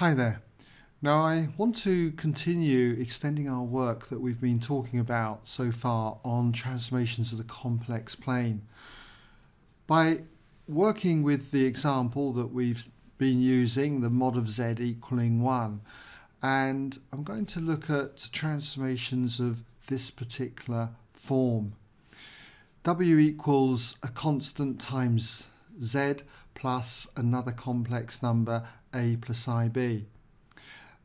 Hi there. Now I want to continue extending our work that we've been talking about so far on transformations of the complex plane. By working with the example that we've been using, the mod of z equaling 1, and I'm going to look at transformations of this particular form. w equals a constant times z plus another complex number a plus ib.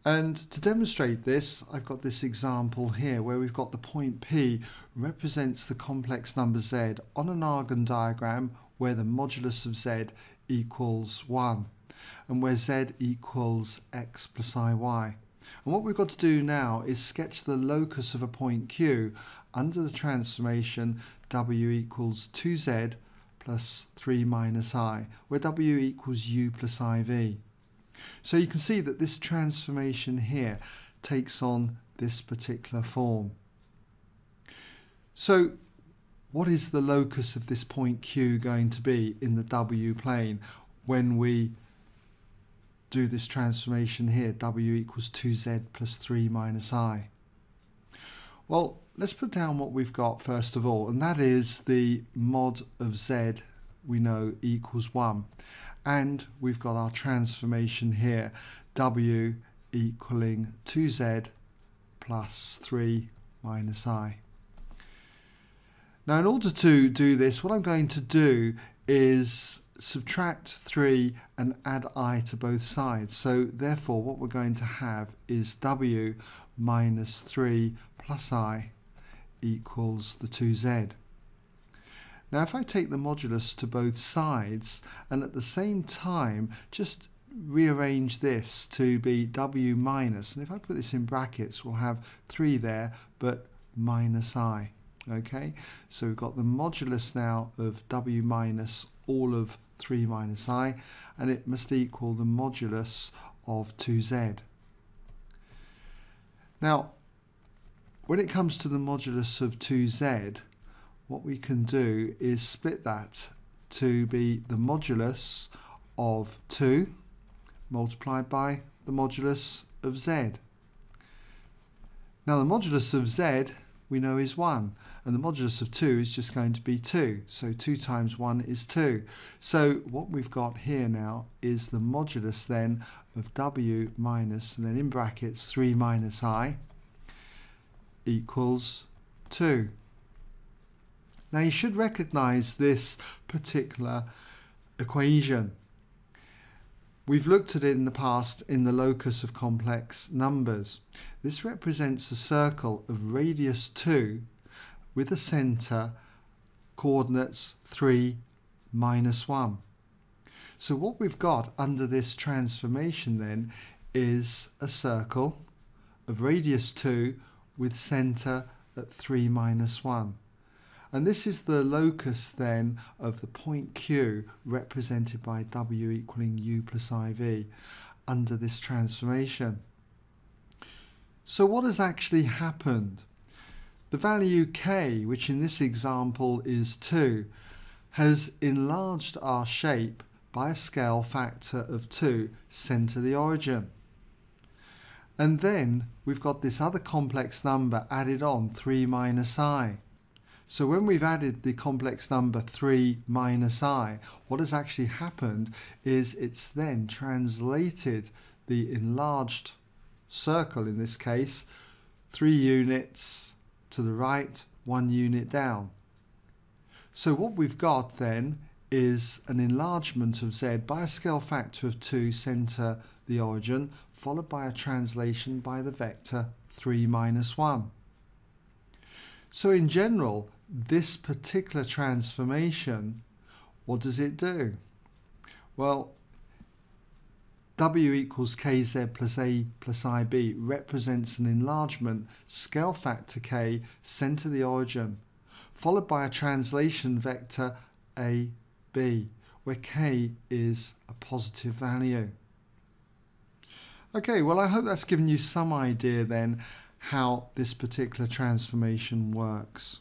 And to demonstrate this, I've got this example here where we've got the point P represents the complex number Z on an Argand diagram where the modulus of Z equals 1 and where Z equals x plus iy. And what we've got to do now is sketch the locus of a point Q under the transformation W equals 2Z plus 3 minus I, where W equals U plus IV. So you can see that this transformation here takes on this particular form. So what is the locus of this point Q going to be in the W plane when we do this transformation here, W equals 2Z plus 3 minus I? Well, let's put down what we've got first of all, and that is the mod of Z we know equals 1 and we've got our transformation here w equaling 2z plus 3 minus i. Now in order to do this what I'm going to do is subtract 3 and add i to both sides so therefore what we're going to have is w minus 3 plus i equals the 2z. Now if I take the modulus to both sides and at the same time just rearrange this to be w minus and if I put this in brackets we'll have 3 there but minus i okay so we've got the modulus now of w minus all of 3 minus i and it must equal the modulus of 2z now when it comes to the modulus of 2z what we can do is split that to be the modulus of 2 multiplied by the modulus of z. Now the modulus of z we know is 1 and the modulus of 2 is just going to be 2 so 2 times 1 is 2 so what we've got here now is the modulus then of w minus and then in brackets 3 minus i equals 2 now you should recognize this particular equation. We've looked at it in the past in the locus of complex numbers. This represents a circle of radius 2 with a centre coordinates 3 minus 1. So what we've got under this transformation then is a circle of radius 2 with centre at 3 minus 1. And this is the locus then of the point Q represented by W equaling U plus IV under this transformation. So what has actually happened? The value K, which in this example is 2, has enlarged our shape by a scale factor of 2 centre the origin. And then we've got this other complex number added on, 3 minus i. So when we've added the complex number 3 minus i, what has actually happened is it's then translated the enlarged circle, in this case, 3 units to the right, 1 unit down. So what we've got then is an enlargement of z by a scale factor of 2 centre the origin, followed by a translation by the vector 3 minus 1. So in general, this particular transformation, what does it do? Well, W equals kz plus a plus ib represents an enlargement scale factor k center the origin, followed by a translation vector a b, where k is a positive value. Okay, well I hope that's given you some idea then how this particular transformation works.